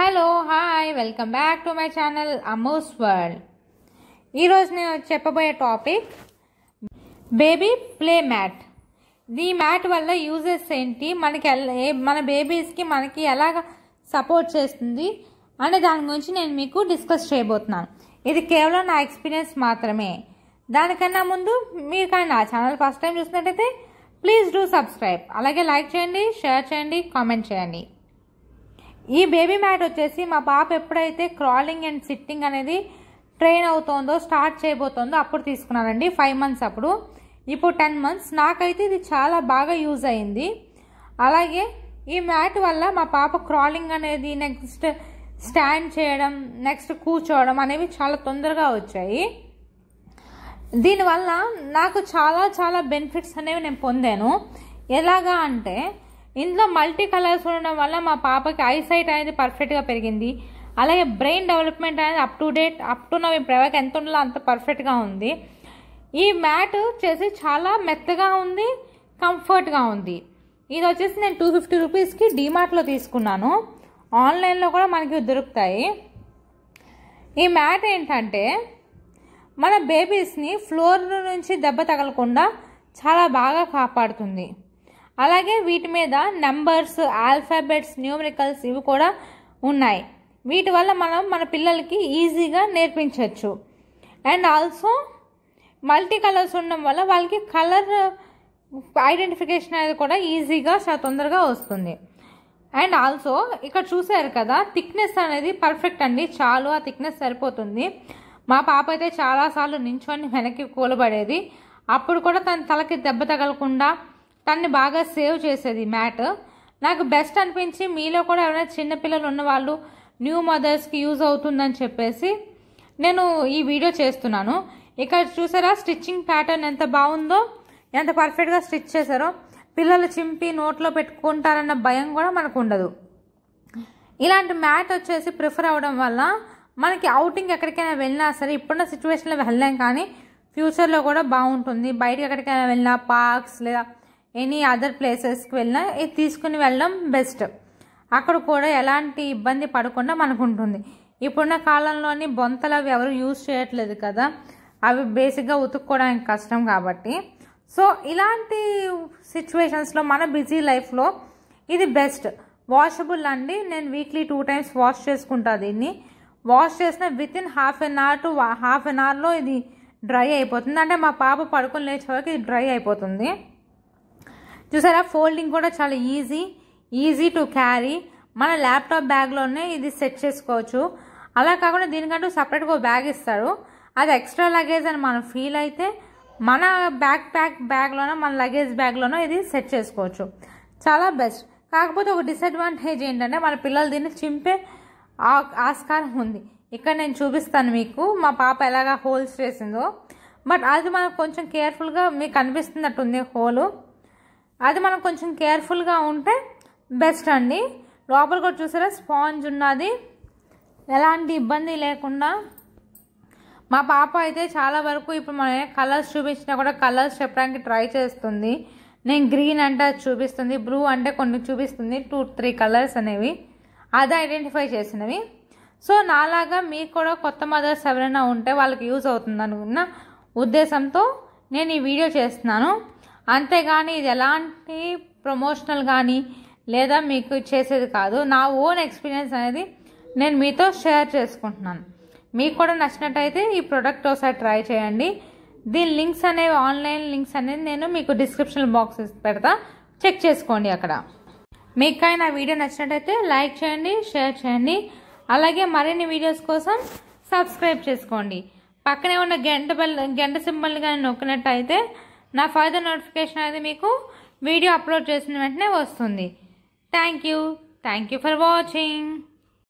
Hello hi welcome back to my channel Amos World ఈరోజు నేను చెప్పబోయే టాపిక్ బేబీ ప్లే మ్యాట్ ఈ mat వల్ల యూజెస్ ఏంటి మనకి ఎల్- ఏ- మన బేబీస్కి మనకి ఎలా సపోర్ట్ చేస్తుంది అనే దాని గురించి నేను మీకు డిస్కస్ చేయబోతున్నాను. ఇది కేవలం నా ఎక్స్పీరియన్స్ మాత్రమే. దానికన్నా ముందు మీరు కానీ నా ఛానల్ ఫస్ట్ టైం చూసినట్టయితే ప్లీజ్ డూ సబ్స్క్రైబ్ అలాగే లైక్ చేయండి షేర్ చేయండి కామెంట్ చేయండి. ఈ బేబీ మ్యాట్ వచ్చేసి మా పాప ఎప్పుడైతే క్రాలింగ్ అండ్ సిట్టింగ్ అనేది ట్రైన్ అవుతోందో స్టార్ట్ చేయబోతోందో అప్పుడు తీసుకున్నానండి ఫైవ్ మంత్స్ అప్పుడు. ఇప్పుడు టెన్ మంత్స్ నాకైతే ఇది చాలా బాగా యూజ్ అయింది. అలాగే ఈ మ్యాట్ వల్ల మా పాప క్రాలింగ్ అనేది నెక్స్ట్ స్టాండ్ చేయడం నెక్స్ట్ కూర్చోవడం అనేవి చాలా తొందరగా వచ్చాయి. దీనివల్ల నాకు చాలా చాలా బెనిఫిట్స్ అనేవి నేను పొందాను. ఎలాగా అంటే ఇందులో మల్టీ కలర్స్ ఉండడం వల్ల మా పాపకి ఐసైట్ అనేది పర్ఫెక్ట్గా పెరిగింది. అలాగే బ్రెయిన్ డెవలప్మెంట్ అనేది up to date up to now ఇప్పటివరకు ఎంత ఉండాలో అంత పర్ఫెక్ట్గా ఉంది. ఈ మ్యాట్ వచ్చేసి చాలా మెత్తగా ఉంది కంఫర్ట్గా ఉంది. ఇది వచ్చేసి నేను టూ ఫిఫ్టీ రూపీస్కి డీమార్ట్లో తీసుకున్నాను. ఆన్లైన్లో కూడా మనకి దొరుకుతాయి. ఈ మ్యాట్ ఏంటంటే మన బేబీస్ని ఫ్లోర్ నుంచి దెబ్బ తగలకుండా చాలా బాగా కాపాడుతుంది. అలాగే వీటి మీద నెంబర్స్ ఆల్ఫాబెట్స్ న్యూమరికల్స్ ఇవి కూడా ఉన్నాయి. వీటి వల్ల మనం మన పిల్లలకి ఈజీగా నేర్పించవచ్చు అండ్ ఆల్సో మల్టీ కలర్స్ ఉండడం వల్ల వాళ్ళకి కలర్ ఐడెంటిఫికేషన్ అనేది కూడా ఈజీగా చాలా తొందరగా వస్తుంది. అండ్ ఆల్సో ఇక్కడ చూసారు కదా థిక్నెస్ అనేది పర్ఫెక్ట్ అండి. చాలు ఆ థిక్నెస్ సరిపోతుంది. మా పాప అయితే చాలాసార్లు నించొని వెనక్కి కూలబడేది. అప్పుడు కూడా తన తలకి దెబ్బ తగలకుండా తన్ని బాగా సేవ్ చేసేది మ్యాట్. నాకు బెస్ట్ అనిపించి మీలో కూడా ఎవరైనా చిన్నపిల్లలు ఉన్నవాళ్ళు న్యూ మదర్స్కి యూజ్ అవుతుందని చెప్పేసి నేను ఈ వీడియో చేస్తున్నాను. ఇక్కడ చూసారా స్టిచ్చింగ్ ప్యాటర్న్ ఎంత బాగుందో ఎంత పర్ఫెక్ట్గా స్టిచ్ చేశారో. పిల్లలు చింపి నోట్లో పెట్టుకుంటారన్న భయం కూడా మనకు ఉండదు. ఇలాంటి మ్యాట్ వచ్చేసి ప్రిఫర్ అవ్వడం వల్ల మనకి అవుటింగ్ ఎక్కడికైనా వెళ్ళినా సరే ఇప్పుడున్న సిచ్యువేషన్లో వెళ్ళలేం కానీ ఫ్యూచర్లో కూడా బాగుంటుంది. బయటకి ఎక్కడికైనా వెళ్ళినా పార్క్స్ లేదా ఎనీ అదర్ ప్లేసెస్కి వెళ్ళినా ఇది తీసుకుని వెళ్ళడం బెస్ట్. అక్కడ కూడా ఎలాంటి ఇబ్బంది పడకుండా మనకు ఉంటుంది. ఇప్పుడున్న కాలంలోని బొంతలు అవి ఎవరు యూజ్ చేయట్లేదు కదా. అవి బేసిక్గా ఉతుక్కోవడానికి కష్టం కాబట్టి. సో ఇలాంటి సిచ్యువేషన్స్లో మన బిజీ లైఫ్లో ఇది బెస్ట్ వాషబుల్ అండి. నేను వీక్లీ టూ టైమ్స్ వాష్ చేసుకుంటా దీన్ని. వాష్ చేసిన with in half an hour to half an అవర్లో ఇది డ్రై అయిపోతుంది. అంటే మా పాప పడుకొని లేచే వరకు ఇది డ్రై అయిపోతుంది. చూసారా? ఫోల్డింగ్ కూడా చాలా ఈజీ ఈజీ టు క్యారీ. మన ల్యాప్టాప్ బ్యాగ్లోనే ఇది సెట్ చేసుకోవచ్చు. అలా కాకుండా దీనికంటూ సపరేట్గా ఒక బ్యాగ్ ఇస్తారు. అది ఎక్స్ట్రా లగేజ్ అని మనం ఫీల్ అయితే మన బ్యాక్ ప్యాక్ బ్యాగ్లోనో మన లగేజ్ బ్యాగ్లోనో ఇది సెట్ చేసుకోవచ్చు. చాలా బెస్ట్ కాకపోతే ఒక డిసడ్వాంటేజ్ ఏంటంటే మన పిల్లలు దీన్ని చింపే ఆ- ఆస్కారం ఉంది. ఇక్కడ నేను చూపిస్తాను మీకు మా పాప ఎలాగా హోల్స్ చేసిందో. బట్ అది మనకు కొంచెం కేర్ఫుల్గా మీకు అనిపిస్తున్నట్టుంది హోలు. అది మనం కొంచెం కేర్ఫుల్గా ఉంటే బెస్ట్ అండి. లోపల కూడా చూసారా స్పాంజ్ ఉన్నది. ఎలాంటి ఇబ్బంది లేకుండా. మా పాప అయితే చాలా వరకు ఇప్పుడు మనం కలర్స్ చూపించినా కూడా కలర్స్ చెప్పడానికి ట్రై చేస్తుంది. నేను గ్రీన్ అంటే చూపిస్తుంది బ్లూ అంటే కొన్ని చూపిస్తుంది టూ త్రీ కలర్స్ అనేవి. అది ఐడెంటిఫై చేసినవి. సో నాలాగా మీకు కూడా కొత్త మదర్స్ ఎవరైనా ఉంటే వాళ్ళకి యూజ్ అవుతుంది అనుకున్న ఉద్దేశంతో నేను ఈ వీడియో చేస్తున్నాను. అంతేగాని ఇది ఎలాంటి ప్రమోషనల్ కానీ లేదా మీకు చేసేది కాదు. నా ఓన్ ఎక్స్పీరియన్స్ అనేది నేను మీతో షేర్ చేసుకుంటున్నాను. మీకు కూడా నచ్చినట్టయితే ఈ ప్రోడక్ట్ ఒకసారి ట్రై చేయండి. దీని లింక్స్ అనేవి ఆన్లైన్ లింక్స్ అనేది నేను మీకు డిస్క్రిప్షన్ బాక్స్ పెడతా. చెక్ చేసుకోండి అక్కడ. మీకు నా వీడియో నచ్చినట్టయితే లైక్ చేయండి షేర్ చేయండి. అలాగే మరిన్ని వీడియోస్ కోసం సబ్స్క్రైబ్ చేసుకోండి. పక్కనే ఉన్న గంట బెల్ గంట సింబల్ కానీ నొక్కినట్టయితే నా ఫర్దర్ నోటిఫికేషన్ అనేది మీకు వీడియో అప్లోడ్ చేసిన వెంటనే వస్తుంది. Thank you thank you for watching